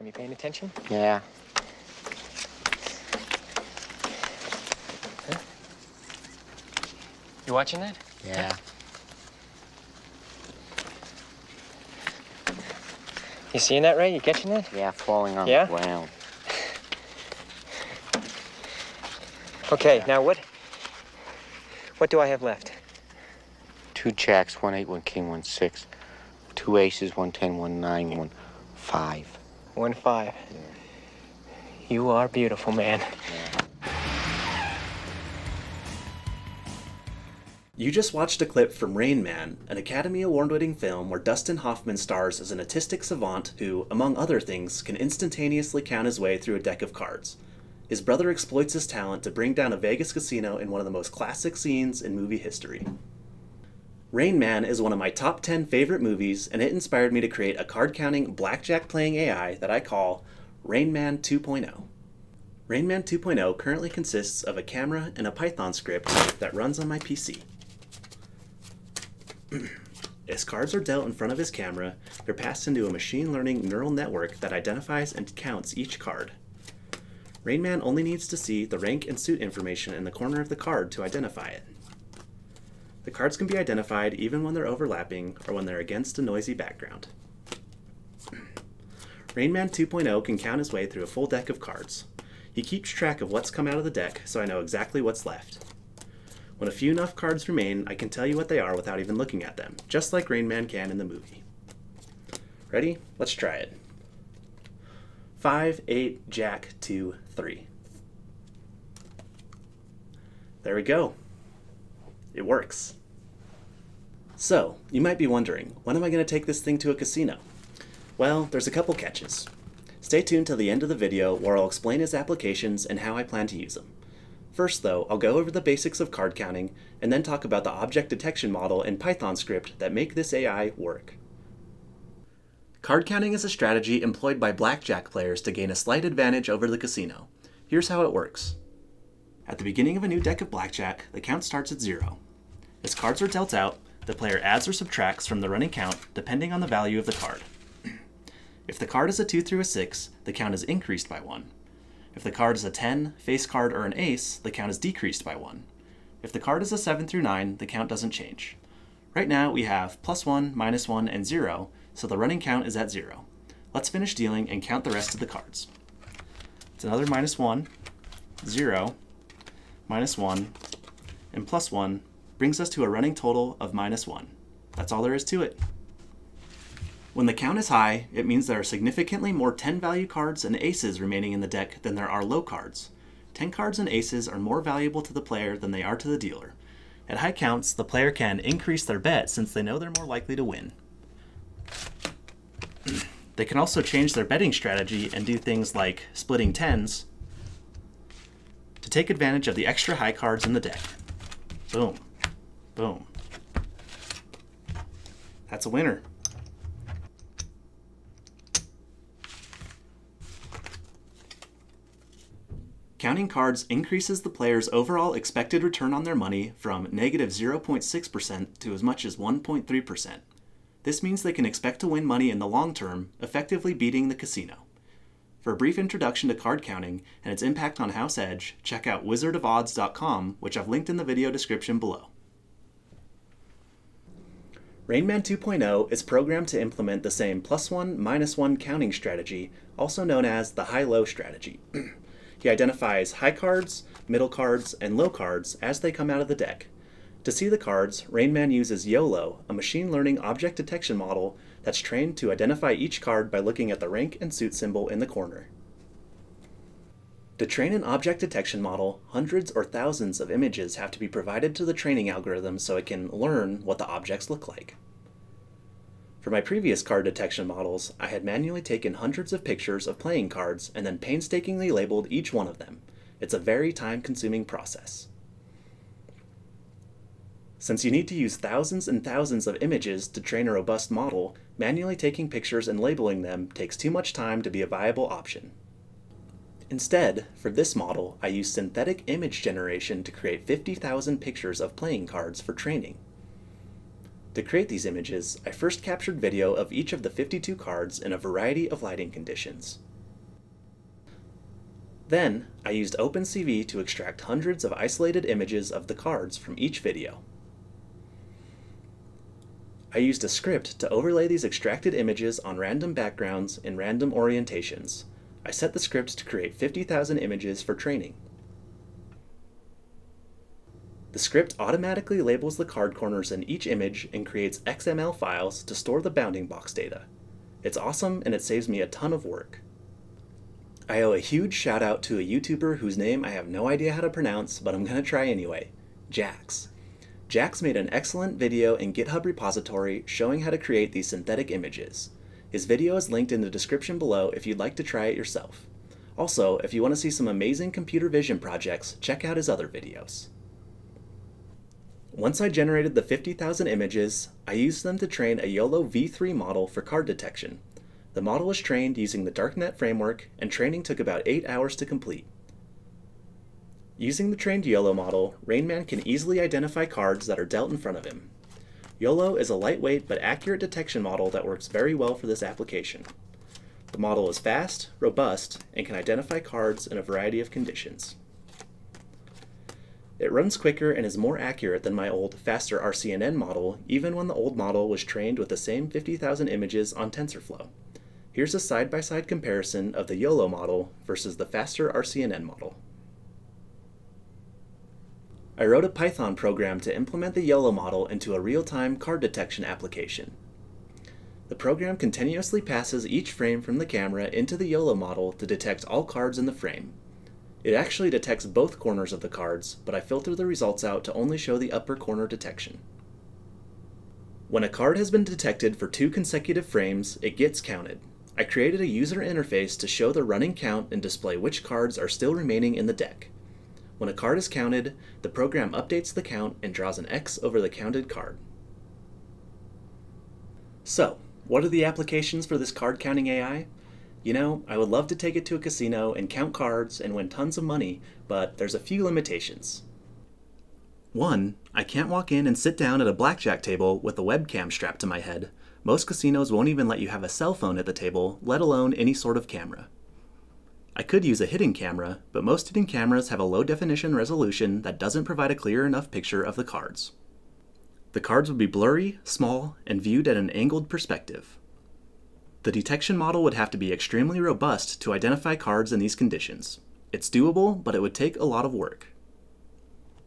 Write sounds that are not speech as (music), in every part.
Are you paying attention? Yeah. You watching that? Yeah. You seeing that, Ray? You catching that? Yeah, falling on Yeah? the ground. Okay, Yeah. now what? What do I have left? Two jacks, one eight, one king, one six. Two aces, one ten, one nine, one five. One five. You are beautiful, man. You just watched a clip from Rain Man, an Academy Award winning film where Dustin Hoffman stars as an autistic savant who, among other things, can instantaneously count his way through a deck of cards. His brother exploits his talent to bring down a Vegas casino in one of the most classic scenes in movie history. Rain Man is one of my top 10 favorite movies, and it inspired me to create a card counting, blackjack playing AI that I call Rain Man 2.0. Rain Man 2.0 currently consists of a camera and a Python script that runs on my PC. (clears throat) As cards are dealt in front of his camera, they're passed into a machine learning neural network that identifies and counts each card. Rainman only needs to see the rank and suit information in the corner of the card to identify it. The cards can be identified even when they're overlapping or when they're against a noisy background. (clears throat) Rainman 2.0 can count his way through a full deck of cards. He keeps track of what's come out of the deck so I know exactly what's left. When a few enough cards remain, I can tell you what they are without even looking at them, just like Rain Man can in the movie. Ready? Let's try it. 5, 8, Jack, 2, 3. There we go. It works. So, you might be wondering, when am I going to take this thing to a casino? Well, there's a couple catches. Stay tuned till the end of the video where I'll explain its applications and how I plan to use them. First, though, I'll go over the basics of card counting and then talk about the object detection model and Python script that make this AI work. Card counting is a strategy employed by blackjack players to gain a slight advantage over the casino. Here's how it works. At the beginning of a new deck of blackjack, the count starts at zero. As cards are dealt out, the player adds or subtracts from the running count depending on the value of the card. if the card is a 2 through a 6, the count is increased by 1. If the card is a 10, face card, or an ace, the count is decreased by 1. If the card is a 7 through 9, the count doesn't change. Right now we have plus 1, minus 1, and 0, so the running count is at 0. Let's finish dealing and count the rest of the cards. It's another minus 1, 0, minus 1, and plus 1 brings us to a running total of minus 1. That's all there is to it. When the count is high, it means there are significantly more 10 value cards and aces remaining in the deck than there are low cards. 10 cards and aces are more valuable to the player than they are to the dealer. At high counts, the player can increase their bet since they know they're more likely to win. (clears throat) they can also change their betting strategy and do things like splitting tens to take advantage of the extra high cards in the deck. Boom. Boom. That's a winner. Counting cards increases the player's overall expected return on their money from negative 0.6% to as much as 1.3%. This means they can expect to win money in the long term, effectively beating the casino. For a brief introduction to card counting and its impact on House Edge, check out wizardofodds.com, which I've linked in the video description below. Rainman 2.0 is programmed to implement the same plus one, minus one counting strategy, also known as the high low strategy. (clears throat) he identifies high cards, middle cards, and low cards as they come out of the deck. To see the cards, Rainman uses YOLO, a machine learning object detection model that's trained to identify each card by looking at the rank and suit symbol in the corner. To train an object detection model, hundreds or thousands of images have to be provided to the training algorithm so it can learn what the objects look like. For my previous card detection models, I had manually taken hundreds of pictures of playing cards and then painstakingly labeled each one of them. It's a very time consuming process. Since you need to use thousands and thousands of images to train a robust model, manually taking pictures and labeling them takes too much time to be a viable option. Instead, for this model, I used synthetic image generation to create 50,000 pictures of playing cards for training. To create these images, I first captured video of each of the 52 cards in a variety of lighting conditions. Then, I used OpenCV to extract hundreds of isolated images of the cards from each video. I used a script to overlay these extracted images on random backgrounds in random orientations. I set the script to create 50,000 images for training. The script automatically labels the card corners in each image and creates XML files to store the bounding box data. It's awesome and it saves me a ton of work. I owe a huge shout out to a YouTuber whose name I have no idea how to pronounce, but I'm gonna try anyway Jax. Jax made an excellent video in GitHub repository showing how to create these synthetic images. His video is linked in the description below if you'd like to try it yourself. Also, if you want to see some amazing computer vision projects, check out his other videos. Once I generated the 50,000 images, I used them to train a YOLO v3 model for card detection. The model was trained using the DarkNet framework, and training took about 8 hours to complete. Using the trained YOLO model, Rainman can easily identify cards that are dealt in front of him. YOLO is a lightweight but accurate detection model that works very well for this application. The model is fast, robust, and can identify cards in a variety of conditions. It runs quicker and is more accurate than my old, faster RCNN model, even when the old model was trained with the same 50,000 images on TensorFlow. Here's a side-by-side -side comparison of the YOLO model versus the faster RCNN model. I wrote a Python program to implement the YOLO model into a real-time card detection application. The program continuously passes each frame from the camera into the YOLO model to detect all cards in the frame. It actually detects both corners of the cards, but I filter the results out to only show the upper corner detection. When a card has been detected for two consecutive frames, it gets counted. I created a user interface to show the running count and display which cards are still remaining in the deck. When a card is counted, the program updates the count and draws an X over the counted card. So, what are the applications for this card counting AI? You know, I would love to take it to a casino and count cards and win tons of money, but there's a few limitations. One, I can't walk in and sit down at a blackjack table with a webcam strapped to my head. Most casinos won't even let you have a cell phone at the table, let alone any sort of camera. I could use a hidden camera, but most hidden cameras have a low definition resolution that doesn't provide a clear enough picture of the cards. The cards would be blurry, small, and viewed at an angled perspective. The detection model would have to be extremely robust to identify cards in these conditions. It's doable, but it would take a lot of work.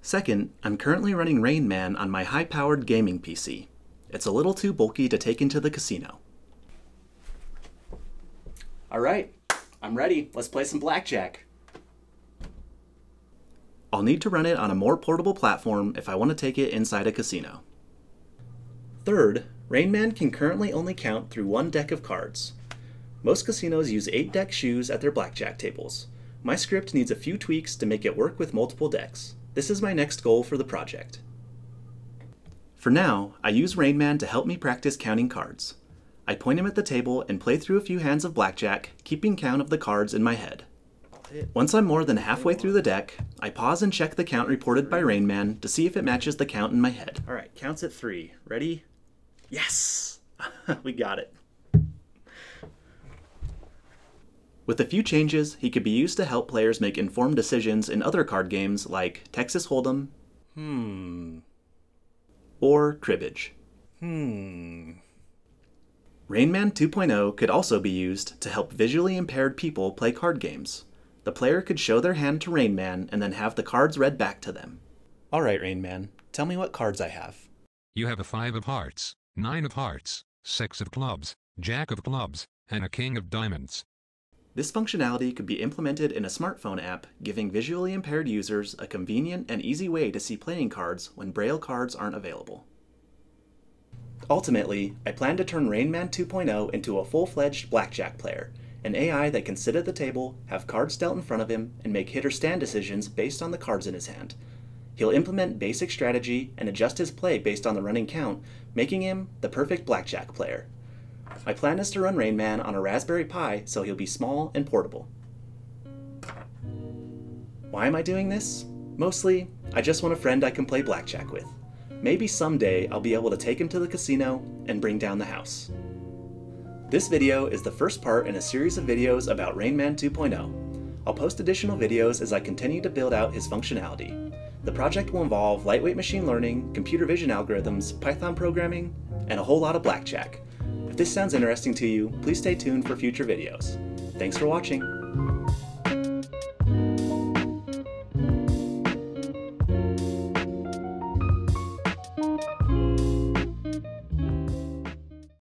Second, I'm currently running Rain Man on my high-powered gaming PC. It's a little too bulky to take into the casino. Alright, I'm ready. Let's play some blackjack. I'll need to run it on a more portable platform if I want to take it inside a casino. Third, Rainman can currently only count through one deck of cards. Most casinos use 8 deck shoes at their blackjack tables. My script needs a few tweaks to make it work with multiple decks. This is my next goal for the project. For now, I use Rainman to help me practice counting cards. I point him at the table and play through a few hands of blackjack, keeping count of the cards in my head. Once I'm more than halfway through the deck, I pause and check the count reported by Rainman to see if it matches the count in my head. All right, counts at three. Ready? Yes! (laughs) we got it. With a few changes, he could be used to help players make informed decisions in other card games like Texas Hold'em, Hmm. or Cribbage. Hmm. Rainman 2.0 could also be used to help visually impaired people play card games. The player could show their hand to Rainman and then have the cards read back to them. All right, Rainman, tell me what cards I have. You have a five of hearts, nine of hearts, six of clubs, jack of clubs, and a king of diamonds. This functionality could be implemented in a smartphone app, giving visually impaired users a convenient and easy way to see playing cards when Braille cards aren't available. Ultimately, I plan to turn Rainman 2.0 into a full-fledged blackjack player, an AI that can sit at the table, have cards dealt in front of him, and make hit or stand decisions based on the cards in his hand. He'll implement basic strategy and adjust his play based on the running count, making him the perfect blackjack player. My plan is to run Rainman on a Raspberry Pi so he'll be small and portable. Why am I doing this? Mostly, I just want a friend I can play blackjack with. Maybe someday I'll be able to take him to the casino and bring down the house. This video is the first part in a series of videos about Rainman 2.0. I'll post additional videos as I continue to build out his functionality. The project will involve lightweight machine learning, computer vision algorithms, Python programming, and a whole lot of blackjack. If this sounds interesting to you, please stay tuned for future videos. Thanks for watching!